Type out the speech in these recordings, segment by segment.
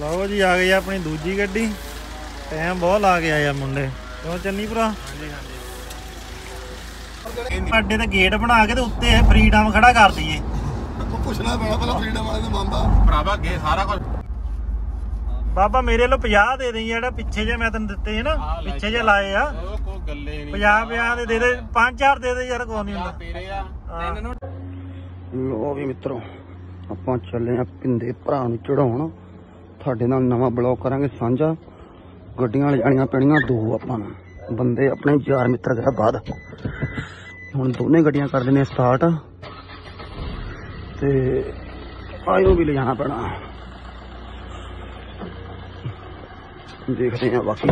ਲਓ ਜੀ ਆ ਗਈ ਆਪਣੀ ਦੂਜੀ ਗੱਡੀ। ਟਾਈਮ ਬਹੁਤ ਲਾ ਕੇ ਆਇਆ ਮੁੰਡੇ। ਕਿਉਂ ਚੰਨੀ ਭਰਾ? ਹਾਂਜੀ ਹਾਂਜੀ ਸਾਡੇ ਤਾਂ ਗੇਟ ਬਣਾ ਕੇ ਤੇ ਉੱਤੇ ਫਰੀडम ਖੜਾ ਕਰ ਦਈਏ। ਪੁੱਛਣਾ ਪੈਣਾ ਪਹਿਲਾਂ ਫਰੀडम ਵਾਲੇ ਨੂੰ ਮੰਨਦਾ ਭਰਾਵਾ ਅੱਗੇ ਸਾਰਾ ਕੁਝ। ਬਾਬਾ ਮੇਰੇ ਲੋ 50 ਦੇ ਦੇਈ ਜਿਹੜਾ ਪਿੱਛੇ ਜੇ ਮੈਂ ਤੈਨੂੰ ਦਿੱਤੇ ਸੀ ਨਾ ਪਿੱਛੇ ਜੇ ਲਾਏ ਆ। ਕੋ ਗੱਲੇ ਨਹੀਂ 50 50 ਦੇ ਦੇ ਦੇ 5 4 ਦੇ ਦੇ ਯਾਰ ਕੋਈ ਨਹੀਂ ਹੁੰਦਾ। ਲੋ ਵੀ ਮਿੱਤਰੋ ਆਪਾਂ ਚੱਲੇ ਆ ਪਿੰਦੇ ਭਰਾ ਨੂੰ ਚੜਾਉਣ। ਤੁਹਾਡੇ ਨਾਲ ਨਵਾਂ ਬਲੌਗ ਕਰਾਂਗੇ, ਸਾਂਝਾ। ਗੱਡੀਆਂ ਲੈ ਪੈਣੀਆਂ ਦੋ ਆਪਾਂ ਨੂੰ। ਬੰਦੇ ਆਪਣੇ ਯਾਰ ਮਿੱਤਰ ਗਏ ਬਾਅਦ ਹੁਣ ਦੋਨੇ ਗੱਡੀਆਂ ਕਰ ਦਿੰਦੇ ਸਟਾਰਟ ਤੇ ਆਇਓ ਵੀ ਲਿਜਾਣਾ ਪੈਣਾ। ਦੇਖਦੇ ਆ ਬਾਕੀ।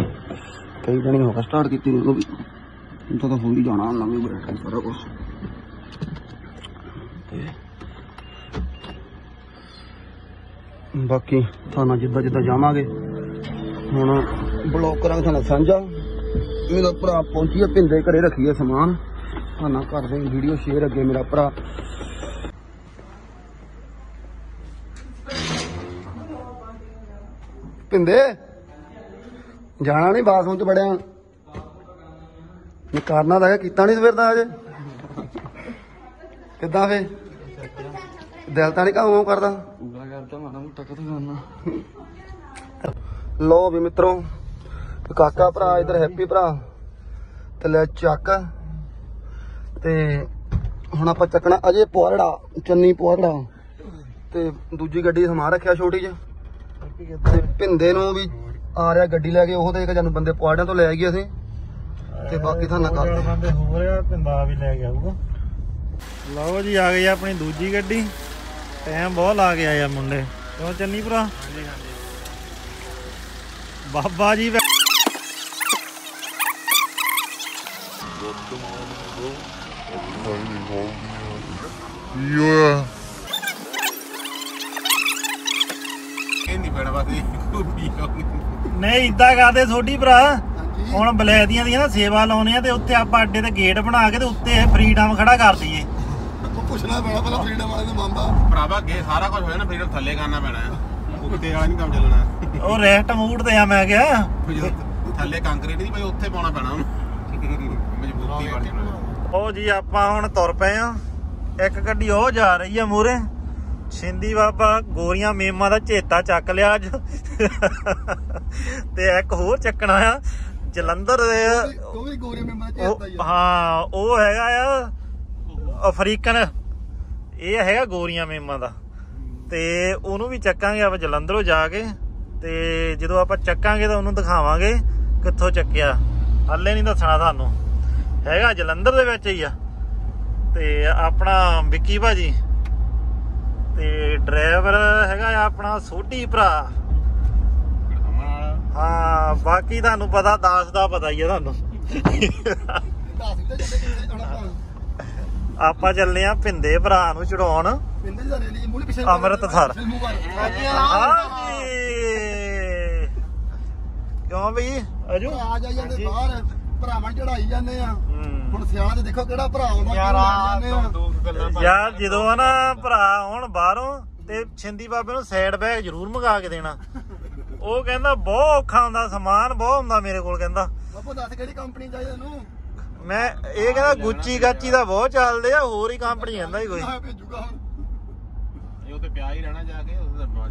ਕਈ ਜਣੇ ਹੋ ਸਟਾਰਟ ਕੀਤੀ ਨੂੰ ਵੀ। ਹੁਣ ਤਾਂ ਹੋ ਹੀ ਜਾਣਾ ਨਵੀਂ ਬੈਠ ਸਾਰਾ ਕੁਛ। ਬਾਕੀ ਤੁਹਾਨੂੰ ਜਿੱਦਾਂ ਜਿੱਦਾਂ ਜਾਵਾਂਗੇ, ਹੁਣ ਬਲੌਕ ਕਰਾਂਗੇ ਤੁਹਾਨੂੰ ਸਾਂਝਾ। ਮੇਰਾ ਭਰਾ ਪਹੁੰਚੀ ਹੈ ਪਿੰਦੇ ਘਰੇ ਰੱਖੀਏ ਸਮਾਨ। ਤੁਹਾਨੂੰ ਕਰਦੇ ਵੀਡੀਓ ਸ਼ੇਅਰ ਅੱਗੇ ਮੇਰਾ ਭਰਾ। ਪਿੰਦੇ ਜਾਣਾ ਨਹੀਂ ਬਾਥਰੂਮ ਚ ਬੜਿਆ ਇਹ ਕਰਨਾ ਤਾਂ ਕੀਤਾ ਨਹੀਂ ਸਵੇਰ ਦਾ ਅਜੇ ਕਿੱਦਾਂ ਫੇ? ਦਿਲ ਤਾਂ ਨਹੀਂ ਕਾਹੂ ਕਰਦਾ। ਪੂਰਾ ਕਰਦਾ ਮਾੜਾ ਲੋ ਵੀ ਮਿੱਤਰੋ ਕਾਕਾ ਭਰਾ, ਇਧਰ ਹੈਪੀ ਭਰਾ, ਤੇ ਲੈ ਚੱਕ। ਤੇ ਹੁਣ ਆਪਾਂ ਚੱਕਣਾ ਅਜੇ ਪੁਆੜਾ ਚੰਨੀ ਪੁਆੜਾ ਤੇ ਦੂਜੀ ਗੱਡੀ ਸਮਾਨ ਰੱਖਿਆ ਛੋਟੀ ਜਿਹੀ। ਤੇ ਭਿੰਦੇ ਨੂੰ ਵੀ ਆ ਰਿਹਾ ਗੱਡੀ ਲੈ ਕੇ, ਉਹ ਤੇ ਇੱਕ ਜਾਨੂੰ ਬੰਦੇ ਪੁਆੜਿਆਂ ਤੋਂ ਲੈ ਗਏ ਅਸੀਂ। ਤੇ ਬਾਕੀ ਤੁਹਾਨੂੰ ਕਰਦੇ ਬੰਦੇ ਹੋ ਰਿਹਾ ਪਿੰਦਾ ਵੀ ਲੈ ਗਿਆ ਆਊਗਾ ਲਓ ਜੀ, ਆ ਗਈ ਆਪਣੀ ਦੂਜੀ ਗੱਡੀ। ਟਾਈਮ ਬਹੁਤ ਲਾ ਕੇ ਆਏ ਮੁੰਡੇ। ਕਿਉਂ ਚੰਨੀ ਭਰਾ? ਹਾਂਜੀ ਹਾਂਜੀ। ਬਾਬਾ ਜੀ ਵੈ- ਇਹ ਨਹੀਂ ਬਸ ਇਹ ਕੋਈ ਨਹੀਂ ਇਦਾਂ ਕਰਦੇ ਛੋਟੀ ਭਰਾ। ਹੁਣ ਬਲੈਦੀਆਂ ਦੀਆਂ ਨਾ ਸੇਵਾ ਲਾਉਣੇ ਆ ਤੇ ਉੱਤੇ ਆਪਾਂ ਅੱਡੇ ਤੇ ਗੇਟ ਬਣਾ ਕੇ ਤੇ ਉੱਤੇ ਫਰੀडम ਖੜਾ ਕਰ ਦਈਏ। ਪੁੱਛਣਾ ਪੈਣਾ ਪਹਿਲਾਂ ਫਰੀडम ਵਾਲੇ ਨੂੰ ਮੰਨਦਾ ਭਰਾਵਾ ਅੱਗੇ ਸਾਰਾ ਕੁਝ ਹੋਇਆ ਨਾ ਫਿਰ ਥੱਲੇ ਕਰਨਾ ਪੈਣਾ ਹੈ। ਉੱਤੇ ਵਾਲਾ ਨਹੀਂ ਕੰਮ ਚੱਲਣਾ। ਉਹ ਰੈਸਟ ਮੂਡ ਤੇ ਆ ਮੈਂ ਕਿਹਾ। ਫਿਰ ਜਦੋਂ ਥੱਲੇ ਕੰਕਰੀਟ ਨਹੀਂ ਭਾਈ ਉੱਥੇ ਪਾਉਣਾ ਪੈਣਾ ਉਹਨੂੰ। ਮਜ਼ਬੂਤੀ ਵਾਲੀ ਉਹ ਜੀ ਆਪਾਂ ਹੁਣ ਤੁਰ ਪਏ ਆ ਇੱਕ ਗੱਡੀ ਉਹ ਜਾ ਰਹੀ ਆ ਮੂਰੇ ਛਿੰਦੀ ਬਾਬਾ ਗੋਰੀਆਂ ਮੇਮਾਂ ਦਾ ਝੇਤਾ ਚੱਕ ਲਿਆ ਅੱਜ। ਤੇ ਇੱਕ ਹੋਰ ਚੱਕਣਾ ਆ ਜਲੰਧਰ ਦੇ ਉਹ ਵੀ ਗੋਰੇ ਮੈਂ ਮੈਂ ਉਹ- ਹਾਂ ਉਹ ਹੈਗਾ ਆ। ਅਫਰੀਕਨ, ਇਹ ਹੈਗਾ ਗੋਰੀਆਂ ਮੇਮਾਂ ਦਾ। ਤੇ ਉਹਨੂੰ ਵੀ ਚੱਕਾਂਗੇ ਆਪਾਂ ਜਲੰਧਰੋਂ ਜਾ ਕੇ, ਤੇ ਜਦੋਂ ਆਪਾਂ ਚੱਕਾਂਗੇ ਤਾਂ ਉਹਨੂੰ ਦਿਖਾਵਾਂਗੇ ਕਿੱਥੋਂ ਚੱਕਿਆ। ਹੱਲੇ ਨਹੀਂ ਦੱਸਣਾ ਤੁਹਾਨੂੰ ਹੈਗਾ ਜਲੰਧਰ ਦੇ ਵਿੱਚ ਹੀ ਆ। ਤੇ ਆਪਣਾ ਵਿੱਕੀ ਭਾਜੀ। ਤੇ ਡਰਾਈਵਰ ਹੈਗਾ ਆ ਆਪਣਾ ਸੋਢੀ ਭਰਾ। ਹਾਂ, ਬਾਕੀ ਤੁਹਾਨੂੰ ਪਤਾ, ਦਾਸ ਦਾ ਪਤਾ ਹੀ ਆ ਤੁਹਾਨੂੰ ਦੱਸ ਵੀ ਤਾਂ ਚੱਲੇ ਕਿੱਥੇ ਹੁਣ ਆਪਾਂ ਚੱਲੇ ਆ ਭਿੰਦੇ ਭਰਾ ਨੂੰ ਚੜਾਉਣ। ਪਿੰਦੇ ਜਾ ਰੇਲੀ ਮੂਲੀ ਪਿੱਛੇ ਅੰਮ੍ਰਿਤਸਰ। ਫਿਲਮੂ ਕਰ। ਹਾਂਜੀ ਕਿਉਂ ਬਈ? ਅਜੂ? ਆ ਜਾ ਜਾਂਦੇ ਬਾਹਰ ਭਰਾਵਾਂ ਚੜਾਈ ਜਾਂਦੇ ਆ। ਹੁਣ ਸਿਆਣਾ ਤੇ ਦੇਖੋ ਕਿਹੜਾ ਭਰਾ ਆਉਂਦਾ ਯਾਰ ਯਾਰ ਜਦੋਂ ਆ ਨਾ ਭਰਾ ਆਉਣ ਬਾਹਰੋਂ ਤੇ ਛਿੰਦੀ ਬਾਬੇ ਨੂੰ ਸਾਈਡ ਬੈਗ ਜ਼ਰੂਰ ਮੰਗਾ ਕੇ ਦੇਣਾ। ਉਹ ਕਹਿੰਦਾ ਬਹੁਤ ਔਖਾ ਹੁੰਦਾ ਸਮਾਨ ਬਹੁਤ ਹੁੰਦਾ ਮੇਰੇ ਕੋਲ ਕਹਿੰਦਾ। ਬਾਪੂ ਦੱਸ ਕਿਹੜੀ ਕੰਪਨੀ ਚਾਹੀਦੀ ਤੈਨੂੰ? ਮੈਂ ਇਹ ਕਹਿੰਦਾ ਗੁੱਚੀ ਗਾਚੀ ਦਾ ਬਹੁਤ ਚੱਲਦੇ ਆ ਹੋਰ ਹੀ ਕੰਪਨੀ ਕਹਿੰਦਾ ਹੀ ਕੋਈ। ਭੇਜੂਗਾ ਇਹ ਉੱਤੇ ਪਿਆ ਹੀ ਰਹਿਣਾ ਜਾ ਕੇ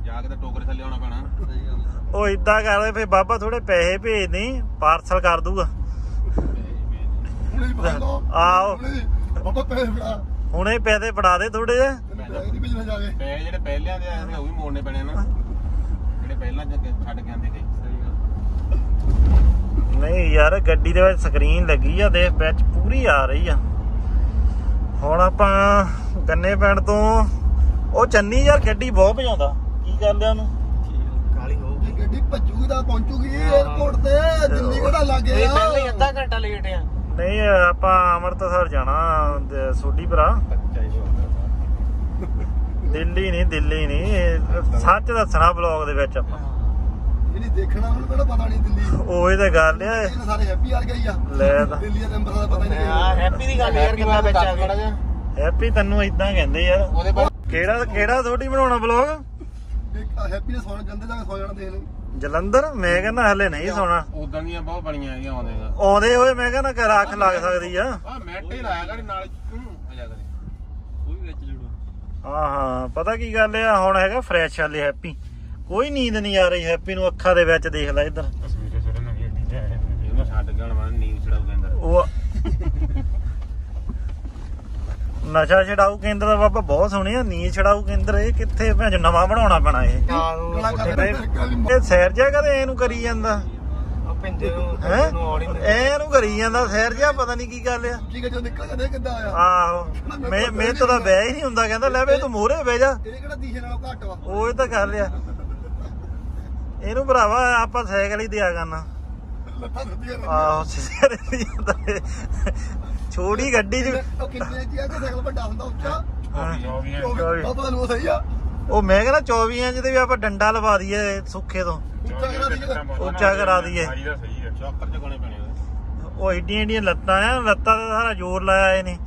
ਜਾ ਕੇ ਤਾਂ ਟੋਕਰੇ ਥੱਲੇ ਆਉਣਾ ਪੈਣਾ। ਸਹੀ ਗੱਲ ਉਹ ਇਦਾਂ ਕਰਦੇ ਫੇ ਬਾਬਾ ਥੋੜੇ ਪੈਸੇ ਭੇਜ ਦੇ ਪਾਰਸਲ ਕਰ ਦੂਗਾ। ਹੁਣੇ ਹੀ ਪਾ ਲਓ ਆਓ। ਹੁਣੇ ਹੀ। ਬਾਬਾ ਪੈਸੇ ਫੜਾ। ਹੁਣੇ ਪੈਸੇ ਫੜਾ ਦੇ ਥੋੜੇ ਪੈਸੇ ਨਹੀਂ ਜਾ ਕੇ। ਪੈ ਜਿਹੜੇ ਪਹਿਲਿਆਂ ਦੇ ਆਏ ਸੀ ਉਹ ਵੀ ਮੋੜਨੇ ਪੈਣੇ ਨਾ। ਜਿਹੜੇ ਪਹਿਲਾਂ ਛੱਡ ਕੇ ਆਂਦੇ ਸੀ। ਸਹੀ ਗੱਲ ਨਹੀਂ ਯਾਰ ਗੱਡੀ ਦੇ ਵਿੱਚ ਸਕਰੀਨ ਲੱਗੀ ਆ ਦੇਖ ਵਿੱਚ ਪੂਰੀ ਆ ਰਹੀ ਆ। ਹੁਣ ਆਪਾਂ ਗੰਨੇ ਪਿੰਡ ਤੋਂ ਉਹ ਚੰਨੀ ਯਾਰ ਗੱਡੀ ਬਹੁਤ ਭਜਾਉਂਦਾ। ਕੀ ਲਿਆ ਉਹਨੂੰ? ਕਾਲੀ ਹੋਊਗੀ ਗੱਡੀ ਭੱਜੂਗੀ ਤਾਂ ਪਹੁੰਚੂਗੀ 에어ਪੋਰਟ ਤੇ ਦਿੱਲੀ ਕਿਹੜਾ ਲੱਗੇ ਆ ਅੱਧਾ ਘੰਟਾ ਲੇਟ ਆ। ਨਹੀਂ ਆਪਾਂ ਅੰਮ੍ਰਿਤਸਰ ਜਾਣਾ ਸੋਢੀ ਭਰਾ। ਦਿੱਲੀ ਨਹੀਂ ਦਿੱਲੀ ਨਹੀਂ ਸੱਚ ਦੱਸਣਾ ਬਲੌਗ ਦੇ ਵਿੱਚ ਆਪਾਂ। ਜਿਹੜੀ ਦੇਖਣਾ ਉਹਨੂੰ ਕਿਹੜਾ ਪਤਾ ਨਹੀਂ ਦਿੱਲੀ। ਉਹ ਇਹ ਤਾਂ ਗੱਲ ਆ। ਇਹ ਸਾਰੇ ਹੈਪੀ ਆ ਗਈ ਆ। ਲੈ ਤਾਂ। ਦਿੱਲੀ ਦੇ ਨੰਬਰ ਦਾ ਪਤਾ ਹੀ ਨਹੀਂ ਹੈਪੀ ਦੀ ਗੱਲ ਯਾਰ ਕਿੰਨਾ ਵਿੱਚ ਆ। ਗਿਆ ਹੈਪੀ ਤੈਨੂੰ ਇਦਾਂ ਕਹਿੰਦੇ ਯਾਰ। ਉਹਦੇ ਬਾਅਦ ਕਿਹੜਾ ਕਿਹੜਾ ਥੋੜੀ ਬਣਾਉਣਾ ਬਲੌਗ ਇੱਕ ਹੈਪੀ ਨੇ ਸੌਣ ਜਾਂਦੇ ਜਾ ਕੇ ਸੌ ਜਾਣਾ ਦੇਖ ਲੈ ਜਲੰਧਰ? ਮੈਂ ਕਹਿੰਦਾ ਹਲੇ ਨਹੀਂ ਸੋਣਾ। ਉਦਾਂ ਦੀਆਂ ਬਹੁਤ ਬਣੀਆਂ ਹੈਗੀਆਂ ਆਉਂਦੇਗਾ ਆਉਂਦੇ ਹੋਏ ਮੈਂ ਕਹਿੰਦਾ ਕਿ ਰੱਖ ਲੱਗ ਸਕਦੀ ਆ। ਆ ਮੈਟ ਹੀ ਲਾਇਆ ਕਰ ਨਾਲ ਹੂੰ, ਆ ਜਾ ਕਰੇ। ਉਹ ਵੀ ਵਿੱਚ ਜੁੜੋ। ਹਾਂ ਹਾਂ ਪਤਾ ਕੀ ਗੱਲ ਆ? ਹੁਣ ਹੈਗਾ ਫਰੈਸ਼ ਵਾਲੇ ਹੈਪੀ ਕੋਈ ਨੀਂਦ ਨਹੀਂ ਆ ਰਹੀ ਹੈਪੀ ਨੂੰ ਅੱਖਾਂ ਦੇ ਵਿੱਚ ਦੇਖ ਲੈ ਇੱਧਰ। ਸਵੇਰੇ ਸਵੇਰੇ ਨਵੀਂ ਅੱਡੀ ਤੇ ਆਇਆ ਇਹਨੂੰ ਛੱਡ ਗਣ ਵਾਂ ਨੀਂਦ ਛੜਾਉ ਕਹਿੰਦਾ ਉਹ ਨਸ਼ਾ ਛਡਾਊ ਕੇਂਦਰ ਦਾ ਬਾਬਾ ਬਹੁਤ ਸੋਹਣਿਆ ਨੀਂਦ ਛਡਾਊ ਕੇਂਦਰ ਇਹ। ਕਿੱਥੇ ਭੈਣ ਨਵਾਂ ਬਣਾਉਣਾ ਪੈਣਾ ਇਹ। ਇਹ ਸੈਰ ਜਿਹਾ ਕਦੇ ਇਹਨੂੰ ਕਰੀ ਜਾਂਦਾ? ਇਹਨੂੰ ਕਰੀ ਜਾਂਦਾ ਸੈਰ ਜਿਹਾ ਪਤਾ ਨਹੀਂ ਕੀ ਗੱਲ ਆ। ਠੀਕ ਹੈ ਜੋ ਨਿਕਲ ਜਾਂਦੇ ਕਿੱਦਾਂ ਆਇਆ? ਆਹੋ। ਮੈਂ ਮੇਰੇ ਤੋਂ ਬਹਿ ਹੀ ਨਹੀਂ ਹੁੰਦਾ ਕਹਿੰਦਾ ਲੈ ਵੇ ਤੂੰ ਮੂਹਰੇ ਬਹਿ ਜਾ। ਇਹਦੇ ਕਿਹੜਾ ਦੀਸ਼ੇ ਨਾਲੋਂ ਘੱਟ ਵਾ? ਉਹ ਹੀ ਤਾਂ ਗੱਲ ਆ। ਇਹਨੂੰ ਭਰਾਵਾ ਆਪਾਂ ਸਾਈਕਲ ਹੀ ਦਿਆ ਕਰਨਾ। ਲੱਤਾਂ। ਆਹੋ ਸਿਰੇ ਦੀ। ਛੋਟੀ ਗੱਡੀ ਚ ਉਹ ਕਿੰਨੇ ਜੀ ਆ ਕਿ ਸਾਈਕਲ ਵੱਡਾ ਹੁੰਦਾ ਉੱਚਾ? ਹਾਂ। ਉਹ ਬਾਬਾ ਨੂੰ ਸਹੀ ਆ। ਉਹ ਮੈਂ ਕਹਿੰਦਾ 24 ਇੰਚ ਦੇ ਵੀ ਆਪਾਂ ਡੰਡਾ ਲਵਾ ਦਈਏ ਸੁੱਖੇ ਤੋਂ। ਉੱਚਾ ਕਰਾ ਦਈਏ। ਉੱਚਾ ਕਰਾ ਦਈਏ। ਚੌਕਰ ਚਗਾਉਣੇ ਪੈਣੇ ਉਹਦੇ। ਉਹ ਏਡੀਆਂ ਏਡੀਆਂ ਲੱਤਾਂ ਆ ਲੱਤਾਂ ਤੇ ਸਾਰਾ ਜ਼ੋਰ ਲਾਇਆ ਇਹਨੇ।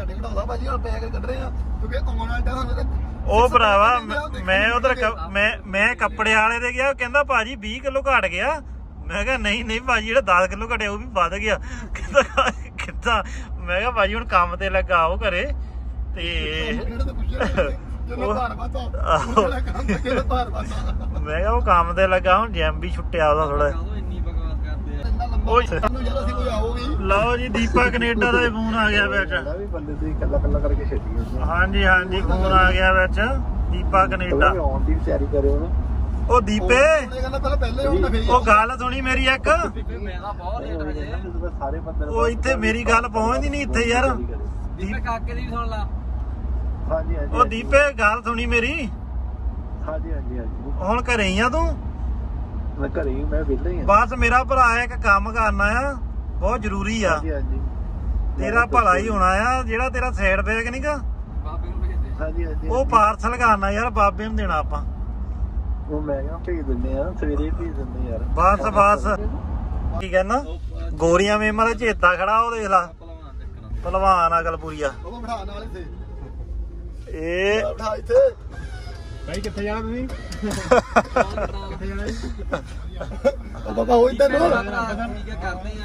ਢਿੱਡ ਘਟਾਉਂਦਾ ਭਾਜੀ ਹੁਣ ਪੈਕ ਕੱਢ ਰਹੇ ਆ ਕਿਉਂਕਿ ਆਉਣ ਵਾਲਾ ਟਾਈਮ ਹੁੰਦਾ ਉਹ ਭਰਾਵਾ ਮੈਂ- ਉਧਰ ਮੈਂ ਮੈਂ ਕੱਪੜੇ ਵਾਲੇ ਦੇ ਗਿਆ ਉਹ ਕਹਿੰਦਾ ਭਾਜੀ 20 ਕਿਲੋ ਘਟ ਗਿਆ। ਮੈਂ ਕਿਹਾ ਨਹੀਂ ਨਹੀਂ ਭਾਜੀ ਜਿਹੜਾ 10 ਕਿਲੋ ਘਟਿਆ ਉਹ ਵੀ ਵੱਧ ਗਿਆ। ਕਹਿੰਦਾ ਕਿੱਦਾਂ? ਮੈਂ ਕਿਹਾ ਭਾਜੀ ਹੁਣ ਕੰਮ ਤੇ ਲੱਗਾ ਉਹ ਘਰੇ ਤੇ ਮੈਂ ਕਿਹਾ ਉਹ ਕੰਮ ਤੇ ਲੱਗਾ ਹੁਣ ਜਿਮ ਵੀ ਛੁੱਟਿਆ ਉਹਦਾ ਥੋੜਾ ਕਾਹਦੋਂ ਇੰਨੀ ਬਕਵਾਸ ਕਰਦੇ ਆ ਇੰਨਾ ਲੰਬਾ ਓਏ। ਸਾਨੂੰ ਯਾਰ ਅਸੀਂ ਕੋਈ ਆਓ ਵੀ ਲਓ ਜੀ ਦੀਪਾ ਕੈਨੇਡਾ ਦਾ ਫੋਨ ਆ ਗਿਆ ਵਿੱਚ। ਵੀ ਬੰਦੇ ਦੀ ਕੱਲਾ ਕੱਲਾ ਕਰਕੇ ਛੱਡੀ ਹੁੰਦੀ ਹਾਂਜੀ ਹਾਂਜੀ ਫੋਨ ਆ ਗਿਆ ਵਿੱਚ। ਦੀਪਾ ਕੈਨੇਡਾ। ਆਉਣ ਦੀ ਵੀ ਤਿਆਰੀ ਕਰਿਓ ਨਾ। ਉਹ ਦੀਪੇ। ਉਹਨੇ ਕਹਿੰਦਾ ਪਹਿਲਾਂ ਪਹਿਲੇ ਹੁਣ ਤਾਂ ਫੇਰ ਉਹ ਗੱਲ ਸੁਣੀ ਮੇਰੀ ਇੱਕ। ਮੈਂ ਤਾਂ ਬਹੁਤ ਲੇਟ ਹੋ ਜਾਏ ਜਦੋਂ ਮੈਂ ਸਾਰੇ ਬੰਦੇ ਨੂੰ ਉਹ ਇੱਥੇ ਮੇਰੀ ਗੱਲ ਪਹੁੰਚਦੀ ਨਹੀਂ ਇੱਥੇ ਯਾਰ। ਦੀਪੇ ਕਾਕੇ ਦੀ ਵੀ ਸੁਣ ਲਾ। ਹਾਂਜੀ ਹਾਂਜੀ ਉਹ ਦੀਪੇ ਗੱਲ ਸੁਣੀ ਮੇਰੀ। ਹਾਂਜੀ ਹਾਂਜੀ ਹਾਂਜੀ। ਹੁਣ ਘਰੇ ਹੀ ਆ ਤੂੰ? ਮੈਂ ਘਰੇ ਹੀ ਮੈਂ ਵਿਹਲਾ ਹੀ ਹਾਂ ਬਸ ਮੇਰਾ ਭਰਾ ਇੱਕ ਕੰਮ ਕਰਨਾ ਆ ਬਹੁਤ ਜ਼ਰੂਰੀ ਆ। ਹਾਂਜੀ ਹਾਂਜੀ। ਤੇਰਾ ਭਲਾ ਹੀ ਹੋਣਾ ਆ ਜਿਹੜਾ ਤੇਰਾ ਸਾਈਡ ਬੈਗ ਨਹੀਂਗਾ ਬਾਬੇ ਨੂੰ ਭੇਜ ਦੇ। ਹਾਂਜੀ ਹਾਂਜੀ ਉਹ ਪਾਰਸਲ ਕਰਨਾ ਯਾਰ ਬਾਬੇ ਨੂੰ ਦੇਣਾ ਆਪਾਂ। ਉਹ ਮੈਂ ਕਿਹਾ ਭੇਜ ਦਿੰਦੇ ਆ ਸਵੇਰੇ ਭੇਜ ਦਿੰਦੇ ਯਾਰ। ਬਸ ਬਸ। ਕੀ ਕਹਿਣਾ ਗੋਰੀਆਂ ਮੇਮਾਂ ਦਾ ਚੇਤਾ ਖੜਾ ਉਹ ਦੇਖ ਲਾ। ਪਹਿਲਵਾਨ ਅਗਲਪੁਰੀਆ ਉਹ ਬਿਠਾ ਨਾਲ ਇੱਥੇ। ਇਹ ਬਿਠਾ ਇੱਥੇ। ਭਾਈ ਕਿੱਥੇ ਜਾਣਾ ਤੁਸੀਂ? ਉਹ ਬਾਬਾ ਉਹ ਇੱਧਰ ਨੂੰ। ਹੈ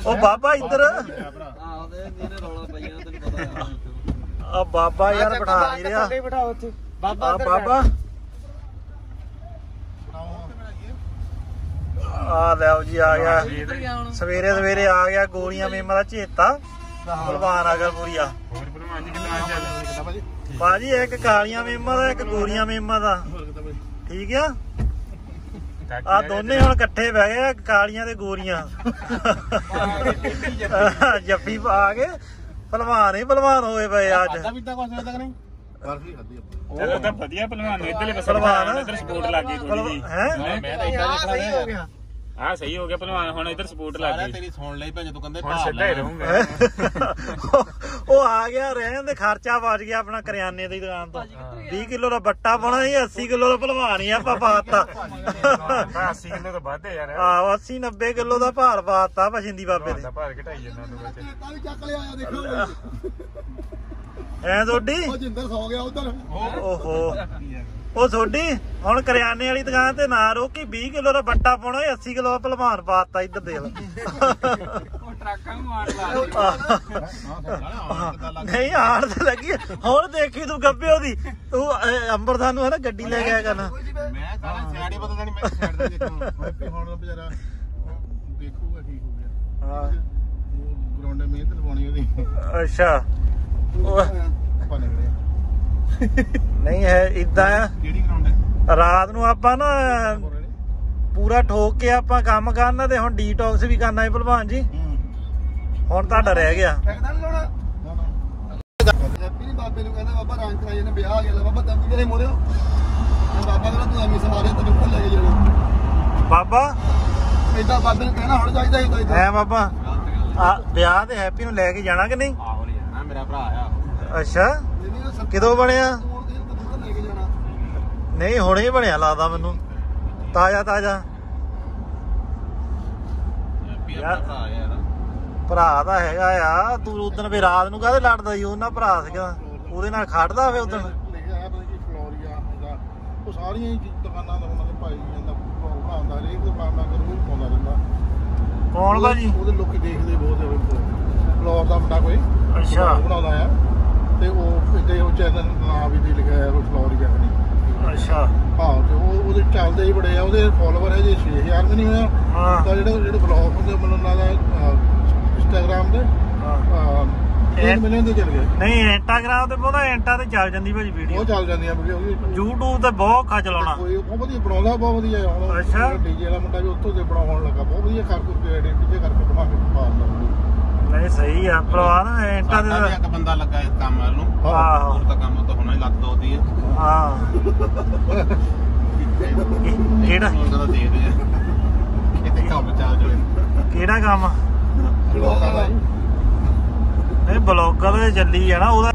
ਉਹ ਬਾਬਾ ਇੱਧਰ। ਆਹੋ ਤੇ ਇਹਨੇ ਰੌਲਾ ਪਈਆ ਤੈਨੂੰ ਪਤਾ ਆ ਬਾਬਾ ਯਾਰ ਬਿਠਾ ਨਹੀਂ ਰਿਹਾ ਉੱਥੇ ਆ ਬਾਬਾ। ਆ ਲਿਆਓ ਜੀ ਆ ਗਿਆ। ਸਵੇਰੇ ਸਵੇਰੇ ਆ ਗਿਆ ਗੋਲੀਆਂ ਮੇਮਾਂ ਦਾ ਚੇਤਾ। ਪਹਿਲਵਾਨ ਅਗਲਪੁਰੀਆ ਹੋਰ ਭਲਵਾਨ ਜੀ ਕਿੰਨਾ ਬਾਜੀ ਇੱਕ ਕਾਲੀਆਂ ਮੇਮਾਂ ਦਾ ਇੱਕ ਗੋਰੀਆਂ ਮੇਮਾਂ ਦਾ। ਠੀਕ ਆ? ਆ ਦੋਨੇ ਹੁਣ ਇਕੱਠੇ ਬਹਿ ਗਏ ਆ ਕਾਲੀਆਂ ਤੇ ਗੋਰੀਆਂ। ਜੱਫੀ ਪਾ ਕੇ ਪਹਿਲਵਾਨ ਹੀ ਪਹਿਲਵਾਨ ਹੋਏ ਪਏ ਅੱਜ। ਤੱਕ ਨਹੀਂ? ਬਰਫੀ ਖਾਦੀ ਚਲੋ ਤਾਂ ਵਧੀਆ ਪਹਿਲਵਾਨ ਨੂੰ ਇੱਧਰਲੇ ਪਹਿਲਵਾਨ। ਇੱਧਰ ਸਪੋਰਟ ਲੱਗ ਗਈ ਥੋੜੀ ਜੀ ਹੈ? ਮੈਂ ਤਾਂ ਇਦਾਂ ਦੇਖਣਾ ਰਿਹਾ ਆਹ ਸਹੀ ਹੋ ਗਿਆ ਪਹਿਲਵਾਨ ਹੁਣ ਇੱਧਰ ਸਪੋਰਟ ਲੱਗ ਗਈ। ਤੇਰੀ ਸੁਣ ਲਈ ਭੈਣ ਤੂੰ ਕਹਿੰਦੇ ਹੁਣ ਭਾਵ ਸਿੱਧਾ ਹੀ। ਰਹੂੰਗਾ। ਉਹ ਆ ਗਿਆ ਰਹਿਣ ਦੇ ਖਰਚਾ ਬਚ ਗਿਆ ਆਪਣਾ ਕਰਿਆਨੇ ਦੀ ਦੁਕਾਨ ਤੋਂ। 20 ਕਿਲੋ ਦਾ ਬੱਟਾ ਪਾਉਣਾ ਸੀ 80 ਕਿਲੋ ਦਾ ਭਲਵਾਨ ਹੀ ਆਪਾਂ ਪਾਤਾ 80 ਕਿਲੋ ਤੋਂ ਵੱਧ ਯਾਰ। ਆਹ 80 90 ਕਿਲੋ ਦਾ ਭਾਰ ਪਾਤਾ ਭਜਿੰਦੀ ਬਾਬੇ ਦੇ ਭਾਰ ਘਟਾਈ ਜਾਂਦਾ ਤੂੰ ਵਿੱਚ। ਤਾਂ ਵੀ ਚੱਕ ਲਿਆ ਆ ਦੇਖੋ ਐ ਤੁਹਾਡੀ ਉਹ ਜਿੰਦਰ ਸੌ ਗਿਆ ਉਧਰ। ਓਹੋ। ਉਹ ਤੁਹਾਡੀ ਹੁਣ ਕਰਿਆਨੇ ਵਾਲੀ ਦੁਕਾਨ ਤੇ ਨਾ ਰੋਕੀ 20 ਕਿਲੋ ਦਾ ਬੱਟਾ ਪਾਉਣਾ ਸੀ 80 ਕਿਲੋ ਦਾ ਭਲਵਾਨ ਪਾਤਾ ਇੱਧਰ ਦੇਖ ਲੈ। ਉਹ ਟਰੱਕਾਂ ਨੂੰ ਮਾਰ ਲਾ ਨਹੀਂ ਆੜ ਤੇ ਲੱਗੀ। ਹੁਣ ਦੇਖੀ ਤੂੰ ਗੱਬੇ ਉਹਦੀ। ਤੂੰ ਅੰਬਰਸਰ ਨੂੰ ਹੈ ਨਾ ਗੱਡੀ ਲੈ ਕੇ ਆਇਆ ਕਰਨਾ। ਮੈਂ ਸਾਰਾ ਸਿਆੜੀ ਪਤਾ ਨਹੀਂ ਮੈਂ ਸਾਈਡ ਤੇ ਦੇਖੂ ਹੁਣ ਉਹ ਦੇਖੂਗਾ ਠੀਕ ਹੋ ਗਿਆ। ਹਾਂ। ਉਹ ਗਰਾਉਂਡ ਮਿਹਨਤ ਲਵਾਉਣੀ ਉਹਦੀ। ਅੱਛਾ। ਉਹ ਆਪਾਂ ਨਿਕਲੇ ਨਹੀਂ ਹੈ ਇਦਾਂ ਆ। ਕਿਹੜੀ ਗਰਾਉਂਡ ਹੈ? ਰਾਤ ਨੂੰ ਆਪਾਂ ਨਾ ਪੂਰਾ ਠੋਕ ਕੇ ਆਪਾਂ ਕੰਮ ਕਰਨਾ ਤੇ ਹੁਣ ਡੀਟੌਕਸ ਵੀ ਕਰਨਾ ਹੈ ਭਲਵਾਨ ਜੀ। ਹੁਣ ਤੁਹਾਡਾ ਰਹਿ ਗਿਆ। ਹੈਪੀ ਬਾਬੇ ਨੂੰ ਕਹਿੰਦਾ ਬਾਬਾ ਰੰਗ ਕਰਾਈ ਨੇ ਵਿਆਹ ਆ ਗਿਆ ਲੈ ਬਾਬਾ ਤੰਬੀ ਤੇਰੇ ਮੋਰਿਓ ਬਾਬਾ ਕਹਿੰਦਾ ਤੂੰ ਐਵੇਂ ਸਮਾਰੇ ਤੈਨੂੰ ਉੱਪਰ ਲੈ ਕੇ ਜਾਣਾ ਬਾਬਾ? ਏਦਾਂ ਬਾਬੇ ਨੂੰ ਕਹਿਣਾ ਹੁਣ ਚਾਹੀਦਾ ਹੀ ਤਾਂ ਹੈ। ਬਾਬਾ ਆ ਵਿਆਹ ਤੇ ਹੈਪੀ ਨੂੰ ਲੈ ਕੇ ਜਾਣਾ ਕਿ ਨਹੀਂ? ਆਹੋ ਨਹੀਂ ਜਾਣਾ ਮੇਰਾ ਭਰਾ ਆ। ਅੱਛਾ। ਕਿਦੋਂ ਬਣਿਆ ਤੋੜ ਕੇ ਤੈਨੂੰ ਉੱਪਰ ਲੈ ਕੇ ਜਾਣਾ ਨਹੀਂ ਹੁਣੇ ਹੀ ਬਣਿਆ ਲੱਗਦਾ ਮੈਨੂੰ। ਤਾਜ਼ਾ ਤਾਜ਼ਾ। ਯਾਰ। ਭਰਾ ਦਾ ਹੈਗਾ ਆ। ਤੂੰ ਉਦੋਂ ਵੀ ਰਾਤ ਨੂੰ ਕਾਹਦੇ ਲੜਦਾ ਸੀ? ਉਹਨਾਂ ਭਰਾ ਸੀਗਾ। ਉਹਦੇ ਨਾਲ ਖੜਦਾ ਫੇ ਉਦੋਂ ਲਿਖਿਆ ਆਇਆ ਪਤਾ ਕੀ ਫਲੋਰੀਆ ਉਹ ਸਾਰੀਆਂ ਹੀ ਚੀਜ਼- ਦੁਕਾਨਾਂ ਦਾ ਉਹਨਾਂ ਦੇ ਭਾਈ ਜਾਂਦਾ। vlog ਬਣਾਉਂਦਾ ਹਰੇਕ ਦੁਕਾਨ ਦਾ ਕਰੂ ਪਾਉਂਦਾ ਰਹਿੰਦਾ। ਕੌਣ ਉਹਦੇ- ਲੋਕੀ ਦੇਖਦੇ ਬਹੁਤ ਆ ਬਲੌਗ ਦਾ ਮੁੰਡਾ ਕੋਈ। ਅੱਛਾ। ਬਣਾਉਂਦਾ ਆ। ਤੇ ਉਹ ਇੱਥੇ ਉਹ ਚੈਨਲ ਨਾਮ ਵੀ ਲਿਖਿਆ ਹੈ ਫਲੋਰ ਹੀ ਜਗਨੀ ਅੱਛਾ। ਹਾਂ ਤੇ ਉਹ ਉਹਦੇ ਚੱਲਦੇ ਹੀ ਬੜੇ ਆ ਉਹਦੇ ਫਾਲੋਅਰ ਹੈ ਜੇ 6000 ਵੀ ਨਹੀਂ ਹੋਇਆ। ਹਾਂ। ਤਾਂ ਜਿਹੜੇ ਜਿਹੜੇ ਬਲੌਗ ਹੁੰਦੇ ਮੈਨੂੰ ਲੱਗਦਾ ਇੰਸਟਾਗ੍ਰam ਦੇ ਹਾਂ। 3 ਮਿਲੀਅਨ ਦੇ ਚੱਲ ਗਏ। ਨਹੀਂ ਇੰਸਟਾਗ੍ਰਾਮ ਤੇ ਬਹੁਤਾ ਇੰਟਾ ਤੇ ਚੱਲ ਜਾਂਦੀ ਭਾਜੀ ਵੀਡੀਓ ਉਹ ਚੱਲ ਜਾਂਦੀਆਂ ਵੀਡੀਓ ਵੀ YouTube ਤੇ ਬਹੁਤ ਖਾ ਚਲਾਉਣਾ ਕੋਈ ਬਹੁਤ ਵਧੀਆ ਬਣਾਉਂਦਾ ਬਹੁਤ ਵਧੀਆ ਆ। ਹੁਣ ਅੱਛਾ। ਡੀਜੇ ਵਾਲਾ ਮੁੰਡਾ ਵੀ ਉੱਥੋਂ ਦੇ ਬਣਾਉਣ ਲੱਗਾ ਬਹੁਤ ਵਧੀਆ ਕਰ ਕਰਕੇ ਐਡਿਟ ਜੇ ਕਰਕੇ ਬਣਾ ਕੇ ਪਾਉਂਦਾ ਨਹੀਂ ਸਹੀ ਆ ਪਰਵਾਹ ਇੰਟਾ ਤੇ ਇੱਕ ਬੰਦਾ ਲੱਗਾ ਇਸ ਕੰਮ ਵੱਲ ਨੂੰ। ਆਹੋ। ਹੋਰ ਤਾਂ ਕੰਮ ਤਾਂ ਹੋਣਾ ਕਿਹੜਾ? ਉਹਦਾ ਤਾਂ ਦੇ ਦੇ ਕਿਤੇ ਕੰਮ ਚੱਲ ਜਾਵੇ। ਕਿਹੜਾ ਕੰਮ ਬਲੌਗ ਦਾ ਨਹੀਂ ਬਲੌਗਰ ਤੇ ਚੱਲੀ ਆ ਨਾ ਉਹਦਾ